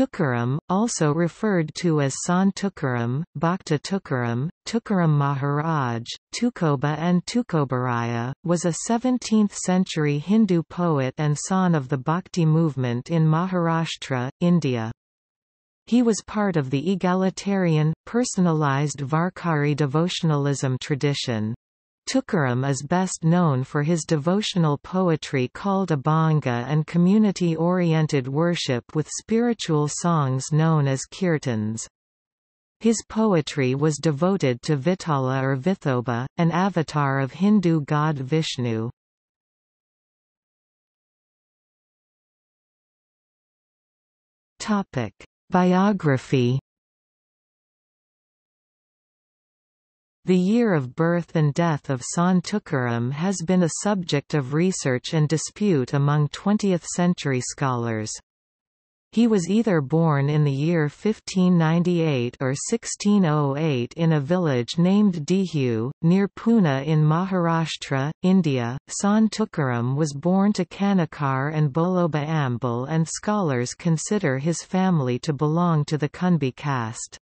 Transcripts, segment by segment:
Tukaram, also referred to as Sant Tukaram, Bhakta Tukaram, Tukaram Maharaj, Tukoba and Tukobaraya, was a 17th-century Hindu poet and son of the Bhakti movement in Maharashtra, India. He was part of the egalitarian, personalized Varkari devotionalism tradition. Tukaram is best known for his devotional poetry called Abhanga and community-oriented worship with spiritual songs known as kirtans. His poetry was devoted to Vitala or Vithoba, an avatar of Hindu god Vishnu. Biography The year of birth and death of Sant Tukaram has been a subject of research and dispute among 20th-century scholars. He was either born in the year 1598 or 1608 in a village named Dehu, near Pune in Maharashtra, India. Sant Tukaram was born to Kanakai and Boloba Ambal and scholars consider his family to belong to the Kunbi caste.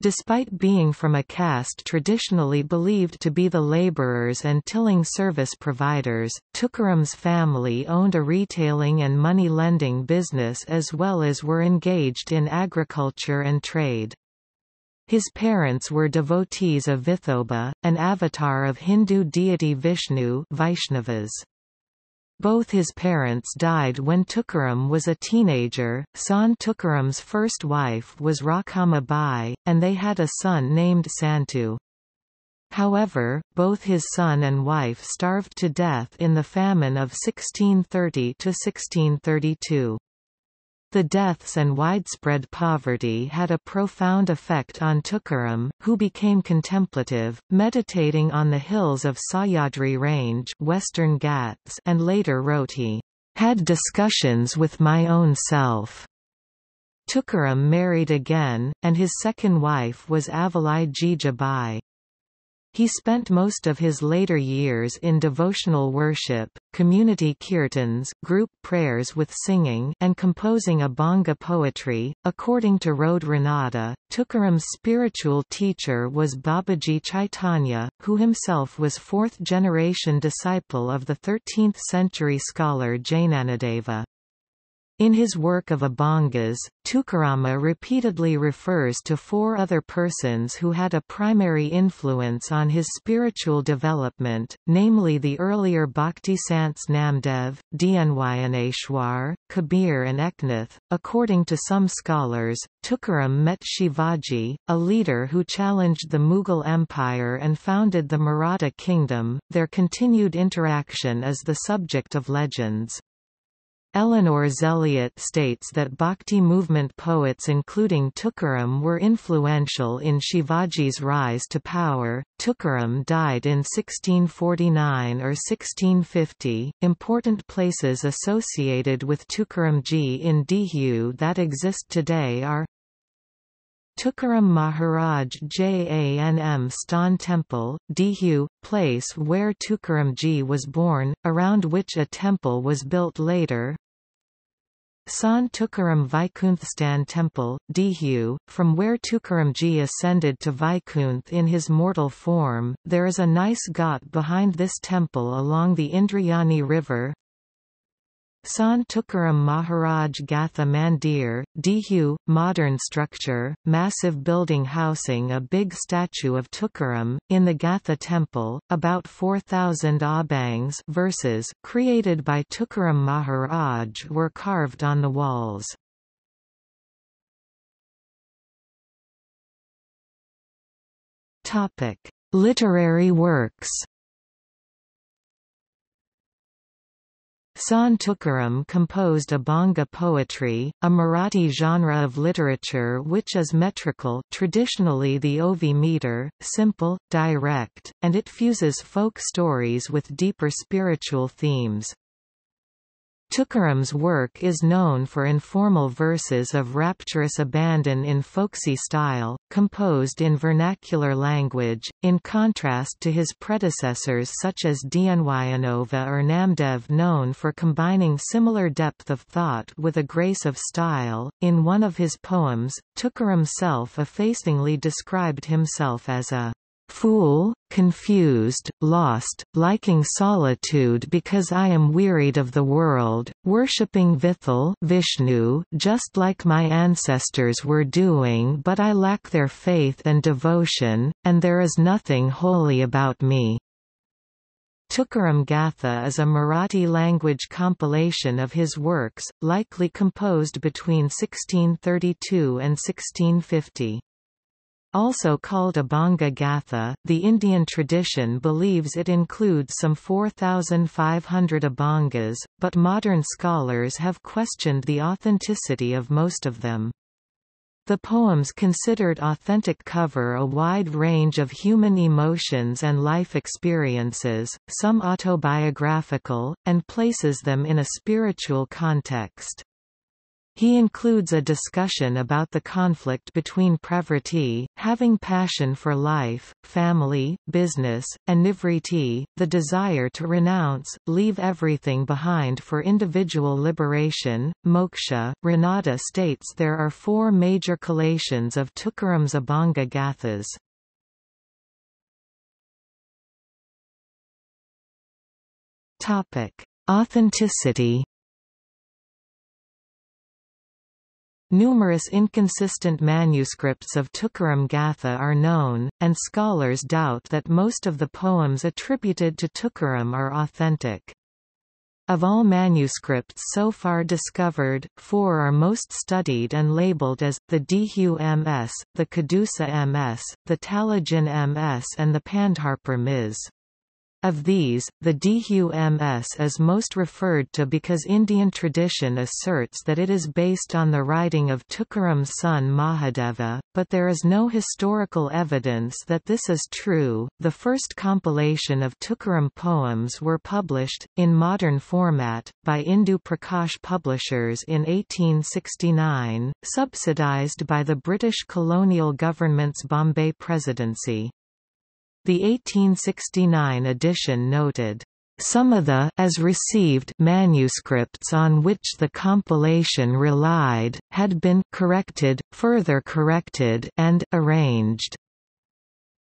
Despite being from a caste traditionally believed to be the laborers and tilling service providers, Tukaram's family owned a retailing and money-lending business as well as were engaged in agriculture and trade. His parents were devotees of Vithoba, an avatar of Hindu deity Vishnu Vaishnavas. Both his parents died when Tukaram was a teenager. Sant Tukaram's first wife was Rakhama Bai, and they had a son named Santu. However, both his son and wife starved to death in the famine of 1630–1632. The deaths and widespread poverty had a profound effect on Tukaram, who became contemplative, meditating on the hills of Sahyadri Range Western Ghats and later wrote he, "...had discussions with my own self." Tukaram married again, and his second wife was Avalai Jijabai. He spent most of his later years in devotional worship, community kirtans, group prayers with singing, and composing Abhanga poetry. According to Rodranada, Tukaram's spiritual teacher was Babaji Chaitanya, who himself was fourth-generation disciple of the 13th-century scholar Jnanadeva. In his work of Abhangas, Tukarama repeatedly refers to four other persons who had a primary influence on his spiritual development, namely the earlier Bhakti Sants Namdev, Dnyaneshwar, Kabir and Eknath. According to some scholars, Tukaram met Shivaji, a leader who challenged the Mughal Empire and founded the Maratha kingdom. Their continued interaction is the subject of legends. Eleanor Zelliot states that Bhakti movement poets including Tukaram were influential in Shivaji's rise to power. Tukaram died in 1649 or 1650. Important places associated with Tukaramji in Dehu that exist today are Tukaram Maharaj Janm Stan Temple, Dehu, place where Tukaram Tukaramji was born, around which a temple was built later. Sant Tukaram Vaikunthstan Temple, Dehu, from where Tukaram Tukaramji ascended to Vaikunth in his mortal form, there is a nice ghat behind this temple along the Indrayani River, Sant Tukaram Maharaj Gatha Mandir, Dehu, modern structure, massive building housing a big statue of Tukaram, in the Gatha temple, about 4,000 abhangs verses, created by Tukaram Maharaj were carved on the walls. Literary works Sant Tukaram composed Abhanga poetry, a Marathi genre of literature which is metrical traditionally the Ovi meter, simple, direct, and it fuses folk stories with deeper spiritual themes. Tukaram's work is known for informal verses of rapturous abandon in folksy style, composed in vernacular language, in contrast to his predecessors such as Dnyanova or Namdev known for combining similar depth of thought with a grace of style. In one of his poems, Tukaram self-effacingly described himself as a fool, confused, lost, liking solitude because I am wearied of the world, worshipping Vithal Vishnu just like my ancestors were doing but I lack their faith and devotion, and there is nothing holy about me. Tukaram Gatha is a Marathi language compilation of his works, likely composed between 1632 and 1650. Also called Abhanga Gatha, the Indian tradition believes it includes some 4,500 Abhangas, but modern scholars have questioned the authenticity of most of them. The poems considered authentic cover a wide range of human emotions and life experiences, some autobiographical, and places them in a spiritual context. He includes a discussion about the conflict between pravriti, having passion for life, family, business, and nivriti, the desire to renounce, leave everything behind for individual liberation. Moksha, Ranade states there are four major collations of Tukaram's Abhanga Gathas. Authenticity Numerous inconsistent manuscripts of Tukaram Gatha are known, and scholars doubt that most of the poems attributed to Tukaram are authentic. Of all manuscripts so far discovered, four are most studied and labeled as, the Dehu MS, the Kadusa MS, the Talegaon MS and the Pandharpur Ms. Of these, the Dehu MS is most referred to because Indian tradition asserts that it is based on the writing of Tukaram's son Mahadeva, but there is no historical evidence that this is true. The first compilation of Tukaram poems were published, in modern format, by Indu Prakash Publishers in 1869, subsidized by the British colonial government's Bombay Presidency. The 1869 edition noted, some of the as received manuscripts on which the compilation relied, had been corrected, further corrected and arranged.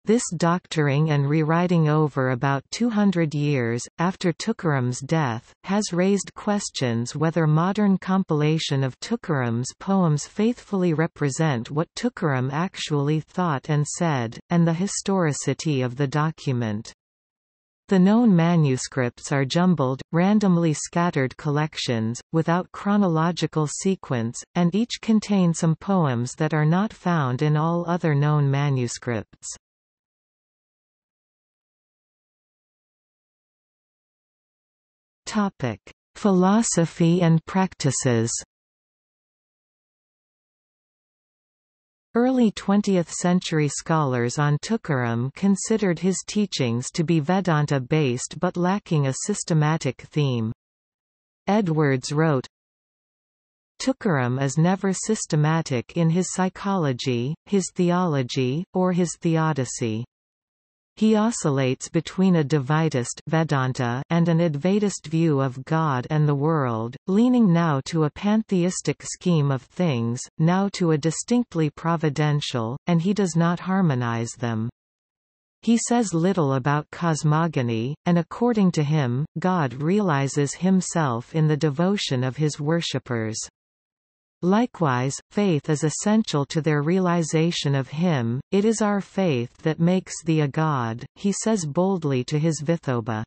This doctoring and rewriting over about 200 years, after Tukaram's death, has raised questions whether modern compilation of Tukaram's poems faithfully represent what Tukaram actually thought and said, and the historicity of the document. The known manuscripts are jumbled, randomly scattered collections, without chronological sequence, and each contain some poems that are not found in all other known manuscripts. Topic: Philosophy and practices. Early 20th-century scholars on Tukaram considered his teachings to be Vedanta-based but lacking a systematic theme. Edwards wrote, Tukaram is never systematic in his psychology, his theology, or his theodicy. He oscillates between a Dvaitist Vedanta and an Advaitist view of God and the world, leaning now to a pantheistic scheme of things, now to a distinctly providential, and he does not harmonize them. He says little about cosmogony, and according to him, God realizes himself in the devotion of his worshippers. Likewise, faith is essential to their realization of Him, it is our faith that makes thee a God, he says boldly to his Vithoba.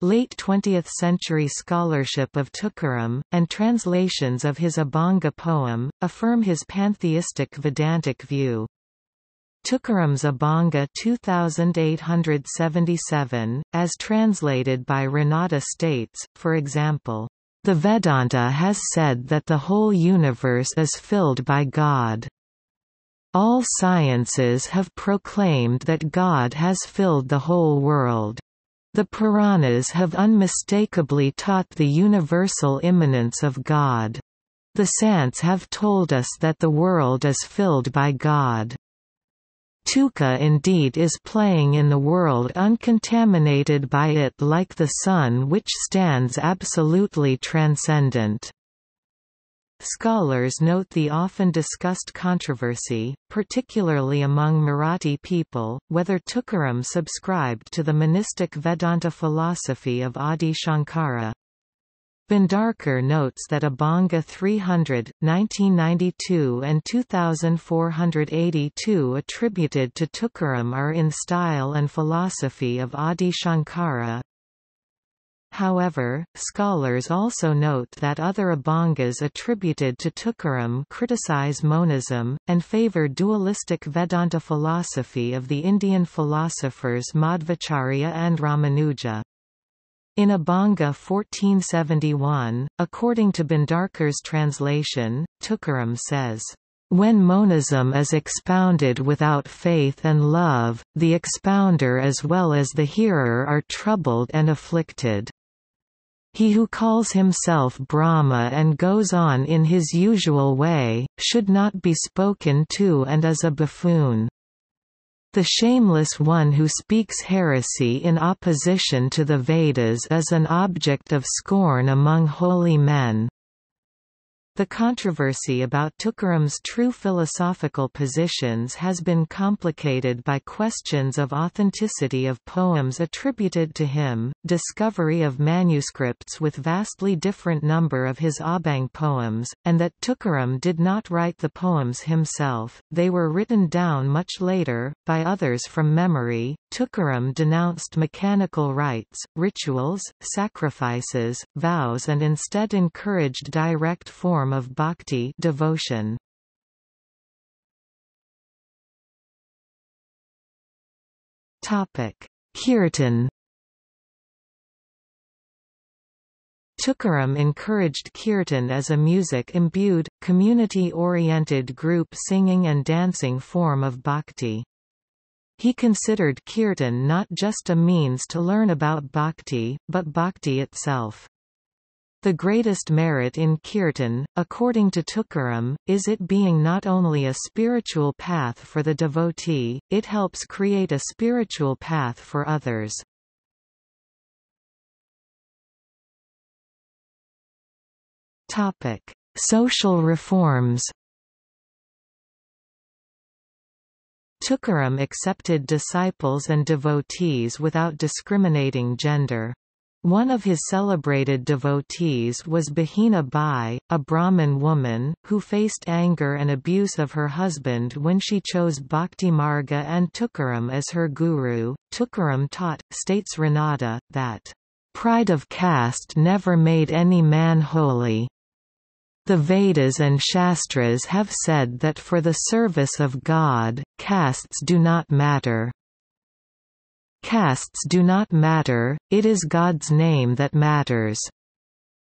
Late 20th-century scholarship of Tukaram, and translations of his Abhanga poem, affirm his pantheistic Vedantic view. Tukaram's Abhanga 2877, as translated by Ranade states, for example, the Vedanta has said that the whole universe is filled by God. All sciences have proclaimed that God has filled the whole world. The Puranas have unmistakably taught the universal immanence of God. The Sants have told us that the world is filled by God. Tuka indeed is playing in the world uncontaminated by it like the sun which stands absolutely transcendent. Scholars note the often discussed controversy, particularly among Marathi people, whether Tukaram subscribed to the monistic Vedanta philosophy of Adi Shankara. Bhandarkar notes that Abhanga 300, 1992 and 2482 attributed to Tukaram are in style and philosophy of Adi Shankara, However, scholars also note that other Abhangas attributed to Tukaram criticize monism, and favor dualistic Vedanta philosophy of the Indian philosophers Madhvacharya and Ramanuja. In Abhanga 1471, according to Bhandarkar's translation, Tukaram says, when monism is expounded without faith and love, the expounder as well as the hearer are troubled and afflicted. He who calls himself Brahma and goes on in his usual way, should not be spoken to and is a buffoon. The shameless one who speaks heresy in opposition to the Vedas is an object of scorn among holy men. The controversy about Tukaram's true philosophical positions has been complicated by questions of authenticity of poems attributed to him, discovery of manuscripts with vastly different number of his Abhang poems, and that Tukaram did not write the poems himself, they were written down much later, by others from memory. Tukaram denounced mechanical rites, rituals, sacrifices, vows and instead encouraged direct form form of bhakti devotion. Topic: Kirtan. Tukaram encouraged kirtan as a music-imbued, community-oriented group singing and dancing form of bhakti. He considered kirtan not just a means to learn about bhakti, but bhakti itself. The greatest merit in kirtan, according to Tukaram, is it being not only a spiritual path for the devotee, it helps create a spiritual path for others. Topic: Social reforms. Tukaram accepted disciples and devotees without discriminating gender. One of his celebrated devotees was Bahina Bai, a Brahmin woman, who faced anger and abuse of her husband when she chose Bhakti Marga and Tukaram as her guru. Tukaram taught, states Ranade, that, "...pride of caste never made any man holy." The Vedas and Shastras have said that for the service of God, castes do not matter. Castes do not matter, it is God's name that matters.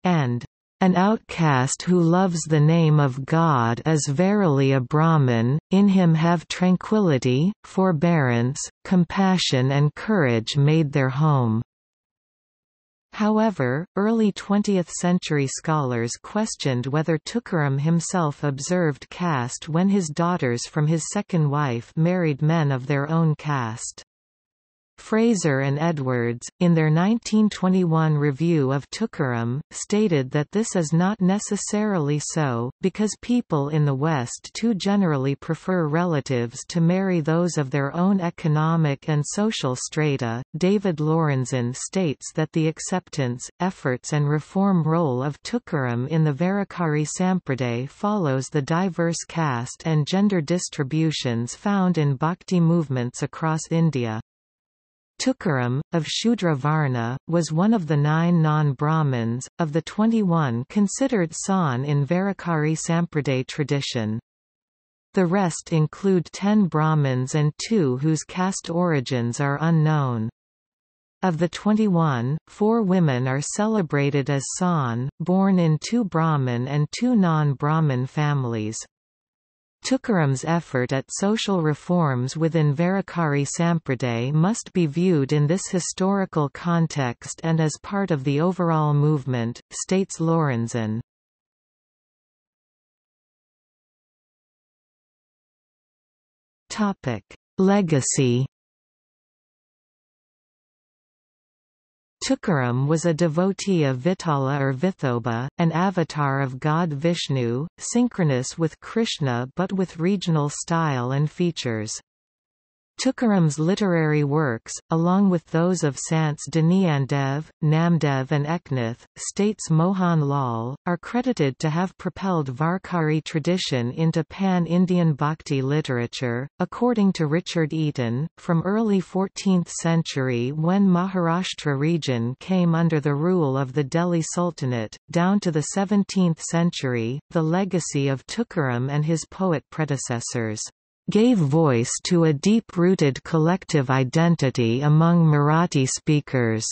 And an outcast who loves the name of God is verily a Brahmin, in him have tranquility, forbearance, compassion and courage made their home. However, early 20th-century scholars questioned whether Tukaram himself observed caste when his daughters from his second wife married men of their own caste. Fraser and Edwards, in their 1921 review of Tukaram, stated that this is not necessarily so, because people in the West too generally prefer relatives to marry those of their own economic and social strata. David Lorenzen states that the acceptance, efforts, and reform role of Tukaram in the Varkari Sampraday follows the diverse caste and gender distributions found in bhakti movements across India. Tukaram, of Shudra Varna, was one of the nine non-Brahmins, of the 21 considered San in Varkari Sampraday tradition. The rest include ten Brahmins and two whose caste origins are unknown. Of the 21, four women are celebrated as San, born in two Brahmin and two non-Brahmin families. Tukaram's effort at social reforms within Varkari Sampraday must be viewed in this historical context and as part of the overall movement, states Lorenzen. Legacy Tukaram was a devotee of Vitala or Vithoba, an avatar of god Vishnu, synchronous with Krishna but with regional style and features. Tukaram's literary works, along with those of Sants Dnyandev, Namdev and Eknath, states Mohan Lal, are credited to have propelled Varkari tradition into pan-Indian bhakti literature. According to Richard Eaton, from early 14th century when Maharashtra region came under the rule of the Delhi Sultanate, down to the 17th century, the legacy of Tukaram and his poet predecessors gave voice to a deep-rooted collective identity among Marathi speakers.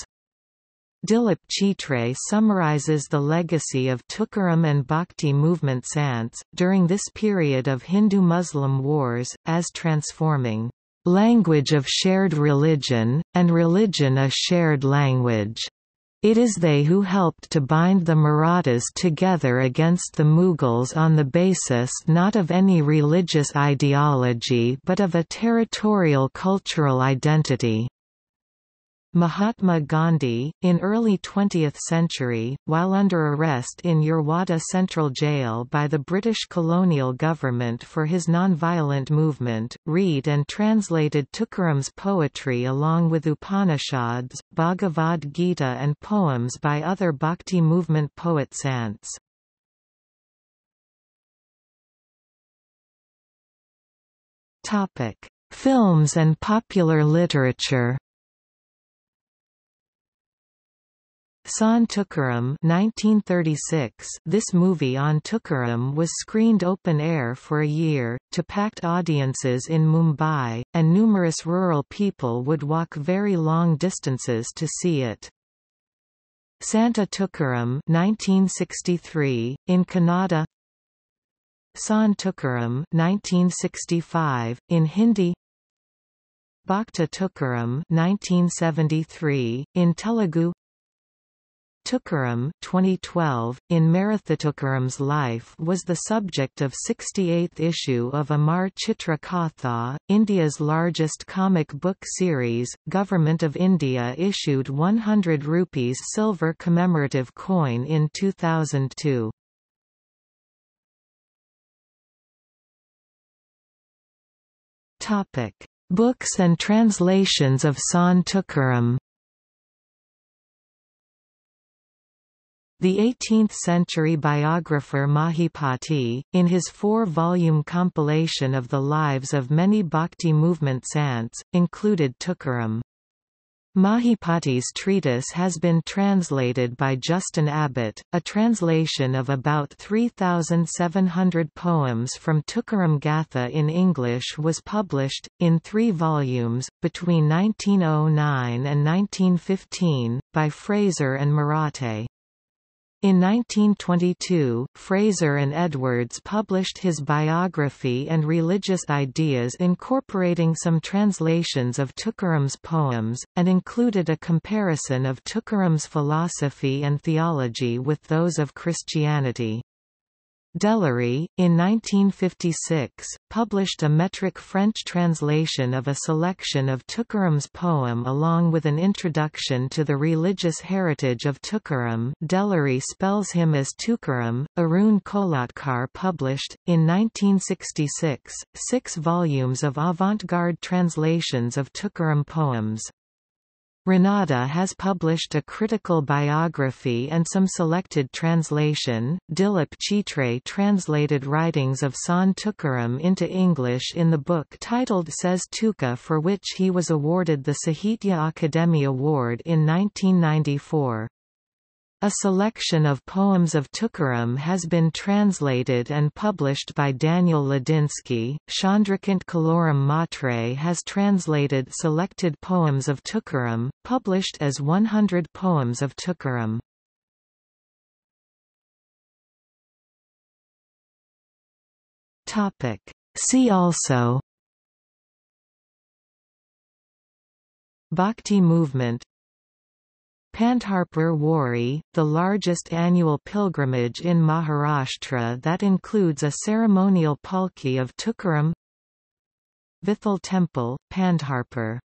Dilip Chitre summarizes the legacy of Tukaram and Bhakti movement Sants, during this period of Hindu-Muslim wars, as transforming, "...language of shared religion, and religion a shared language." It is they who helped to bind the Marathas together against the Mughals on the basis not of any religious ideology but of a territorial cultural identity. Mahatma Gandhi, in early 20th century, while under arrest in Yerwada Central Jail by the British colonial government for his nonviolent movement, read and translated Tukaram's poetry along with Upanishads, Bhagavad Gita and poems by other Bhakti movement poet sants. Films and popular literature Sant Tukaram 1936 This movie on Tukaram was screened open-air for a year, to packed audiences in Mumbai, and numerous rural people would walk very long distances to see it. Santa Tukaram 1963, in Kannada. Sant Tukaram 1965, in Hindi. Bhakta Tukaram 1973, in Telugu Tukaram 2012, in Marathatukaram's life was the subject of 68th issue of Amar Chitra Katha, India's largest comic book series. Government of India issued 100 rupees silver commemorative coin in 2002. Topic: Books and translations of Sant Tukaram The 18th-century biographer Mahipati, in his four-volume compilation of the lives of many Bhakti movement sants, included Tukaram. Mahipati's treatise has been translated by Justin Abbott. A translation of about 3,700 poems from Tukaram Gatha in English was published, in three volumes, between 1909 and 1915, by Fraser and Marathe. In 1922, Fraser and Edwards published his biography and religious ideas incorporating some translations of Tukaram's poems, and included a comparison of Tukaram's philosophy and theology with those of Christianity. Delarue, in 1956, published a metric French translation of a selection of Tukaram's poem along with an introduction to the religious heritage of Tukaram Delarue spells him as Tukaram. Arun Kolatkar published, in 1966, six volumes of avant-garde translations of Tukaram poems. Ranade has published a critical biography and some selected translation. Dilip Chitre translated writings of Sant Tukaram into English in the book titled Says Tuka for which he was awarded the Sahitya Akademi Award in 1994. A selection of poems of Tukaram has been translated and published by Daniel Ladinsky. Chandrakant Kaloram Mhatre has translated selected poems of Tukaram, published as 100 Poems of Tukaram. Topic. See also Bhakti movement Pandharpur Wari, the largest annual pilgrimage in Maharashtra that includes a ceremonial palki of Tukaram Vithal Temple, Pandharpur